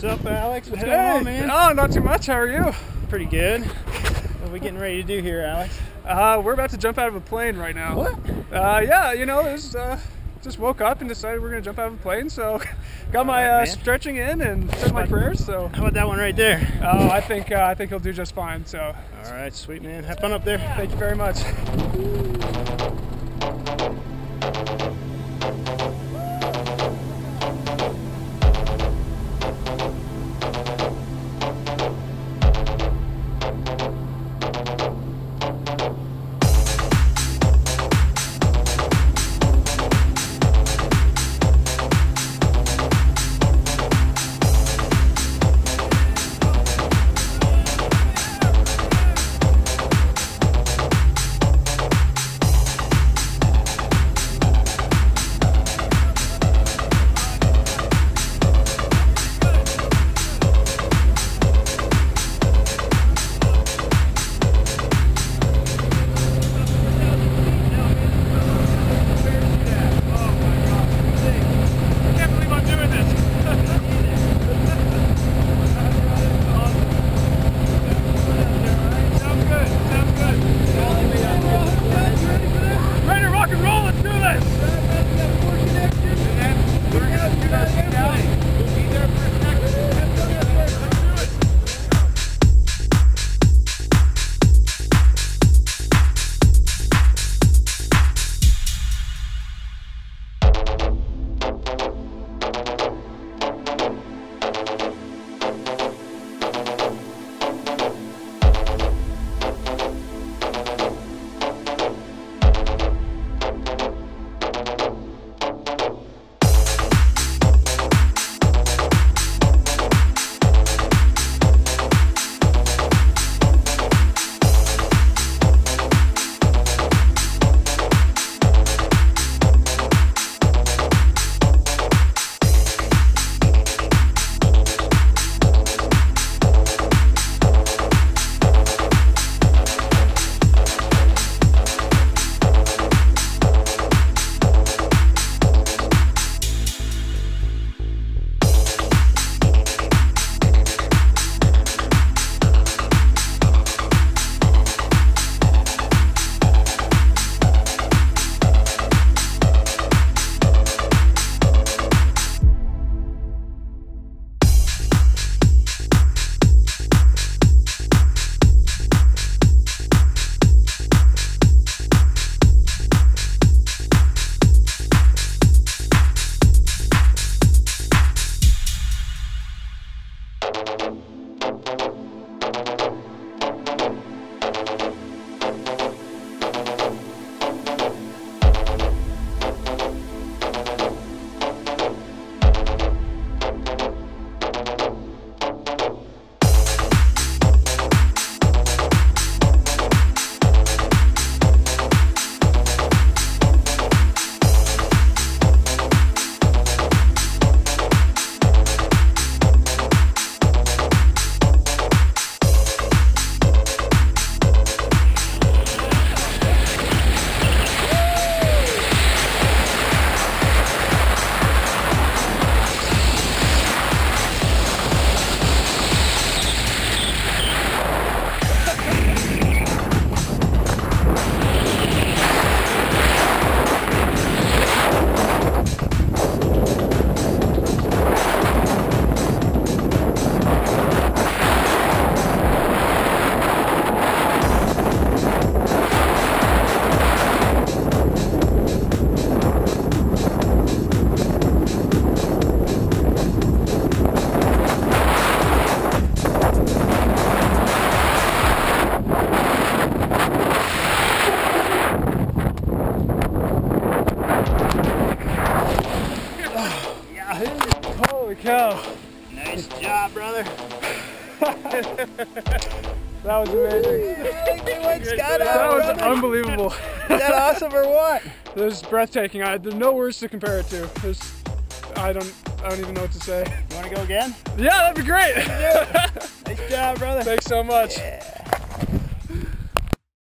What's up, Alex? What's hey. going on, man? Oh, not too much. How are you? Pretty good. What are we getting ready to do here, Alex? Uh, we're about to jump out of a plane right now. What? Uh, yeah, you know. Uh, just woke up and decided we are gonna jump out of a plane. So, got my right, uh, stretching in and said my prayers. So, how about that one right there? Oh, I think uh, I think he'll do just fine. So, all right, sweet man, have fun up there. Thank you very much. Job, brother. That was amazing. That was unbelievable. Is that awesome or what? It was breathtaking. I there's no words to compare it to. There's, I don't I don't even know what to say. You want to go again? Yeah, that'd be great. Nice job, brother. Thanks so much. Yeah.